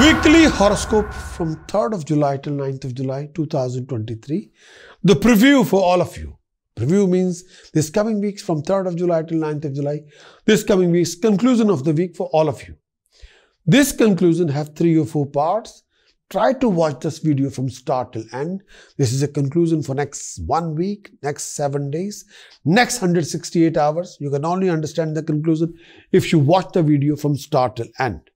Weekly horoscope from 3rd of July till 9th of July 2023. The preview for all of you. Preview means this coming weeks from 3rd of July till 9th of July. This coming week's conclusion of the week for all of you. This conclusion have three or four parts. Try to watch this video from start till end. This is a conclusion for next one week, next seven days, next 168 hours. You can only understand the conclusion if you watch the video from start till end.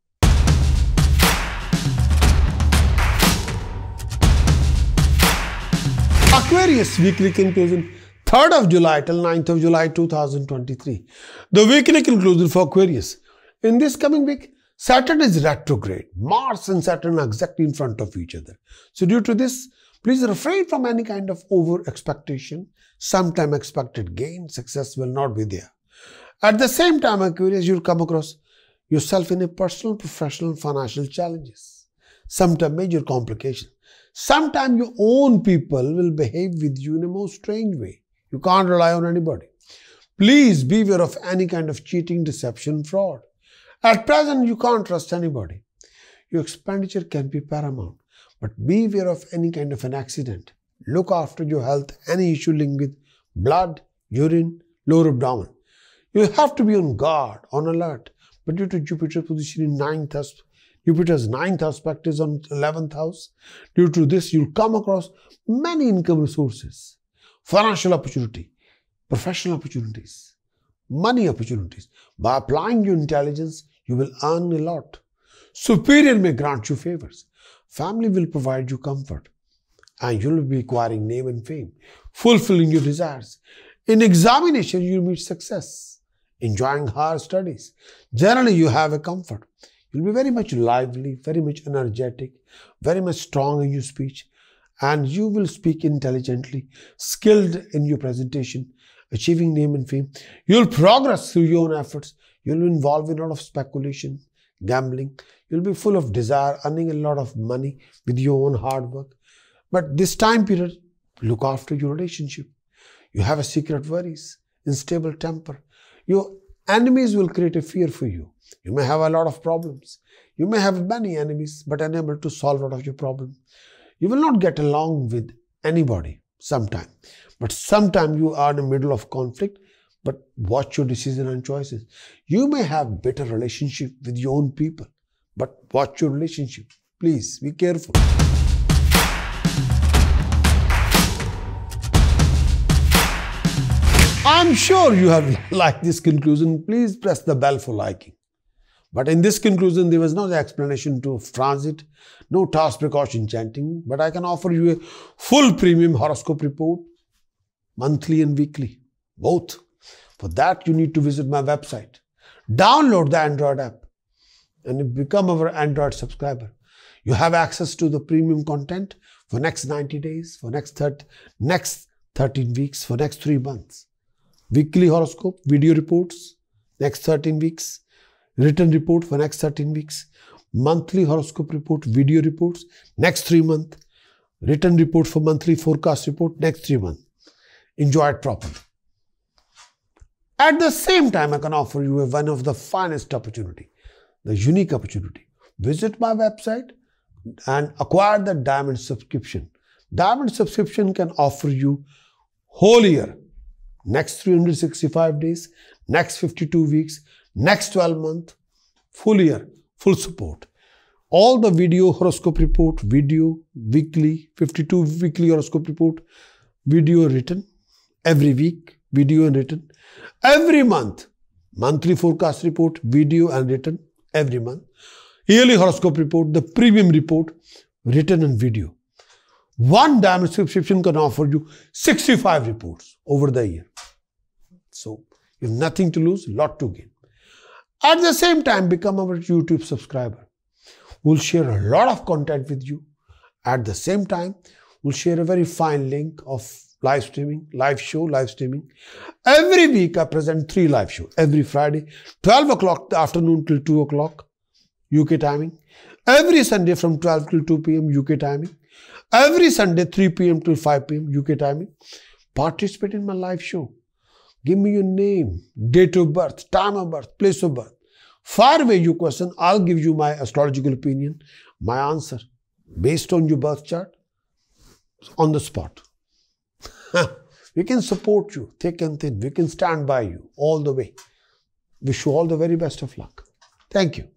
Aquarius weekly conclusion 3rd of July till 9th of July 2023. The weekly conclusion for Aquarius. In this coming week, Saturn is retrograde. Mars and Saturn are exactly in front of each other. So due to this, please refrain from any kind of over expectation. Sometime expected gain, success will not be there. At the same time, Aquarius, you'll come across yourself in a personal, professional, financial challenges. Sometimes major complications. Sometimes your own people will behave with you in a most strange way. You can't rely on anybody. Please beware of any kind of cheating, deception, fraud. At present, you can't trust anybody. Your expenditure can be paramount, but beware of any kind of an accident. Look after your health, any issue linked with blood, urine, lower abdomen. You have to be on guard, on alert. But due to Jupiter's position in ninth house, Jupiter's ninth aspect is on 11th house. Due to this, you'll come across many income resources, financial opportunity, professional opportunities, money opportunities. By applying your intelligence, you will earn a lot. Superior may grant you favors. Family will provide you comfort. And you will be acquiring name and fame, fulfilling your desires. In examination, you will meet success, enjoying higher studies. Generally, you have a comfort. You'll be very much lively, very much energetic, very much strong in your speech, and you will speak intelligently, skilled in your presentation, achieving name and fame. You'll progress through your own efforts. You'll be involved in a lot of speculation, gambling. You'll be full of desire, earning a lot of money with your own hard work. But this time period, look after your relationship. You have a secret worries, unstable temper. Your enemies will create a fear for you. You may have a lot of problems. You may have many enemies, but unable to solve a lot of your problem. You will not get along with anybody sometime. But sometime you are in the middle of conflict, but watch your decision and choices. You may have better relationship with your own people, but watch your relationship. Please be careful. I'm sure you have liked this conclusion. Please press the bell for liking. But in this conclusion, there was no explanation to transit, no task precaution chanting, but I can offer you a full premium horoscope report, monthly and weekly, both. For that, you need to visit my website. Download the Android app and become our Android subscriber. You have access to the premium content for next 90 days, for next 30, next 13 weeks, for next 3 months. Weekly horoscope, video reports, next 13 weeks, written report for next 13 weeks, monthly horoscope report, video reports, next 3 months, written report for monthly forecast report, next 3 months. Enjoy it properly. At the same time, I can offer you one of the finest opportunity, the unique opportunity. Visit my website and acquire the diamond subscription. Diamond subscription can offer you whole year, next 365 days, next 52 weeks, next 12 month, full year, full support. All the video horoscope report, video, weekly, 52 weekly horoscope report, video written, every week, video and written, every month, monthly forecast report, video and written, every month, yearly horoscope report, the premium report, written and video. One diamond subscription can offer you 65 reports over the year. So, you have nothing to lose, lot to gain. At the same time, become our YouTube subscriber. We'll share a lot of content with you. At the same time, we'll share a very fine link of live streaming, live show, live streaming. Every week, I present three live shows. Every Friday, 12 o'clock the afternoon till 2 o'clock UK timing. Every Sunday from 12 till 2 p.m. UK timing. Every Sunday, 3 p.m. till 5 p.m. UK timing. Participate in my live show. Give me your name, date of birth, time of birth, place of birth. Fire away your question. I'll give you my astrological opinion, my answer, based on your birth chart, on the spot. we can support you thick and thin. We can stand by you all the way. Wish you all the very best of luck. Thank you.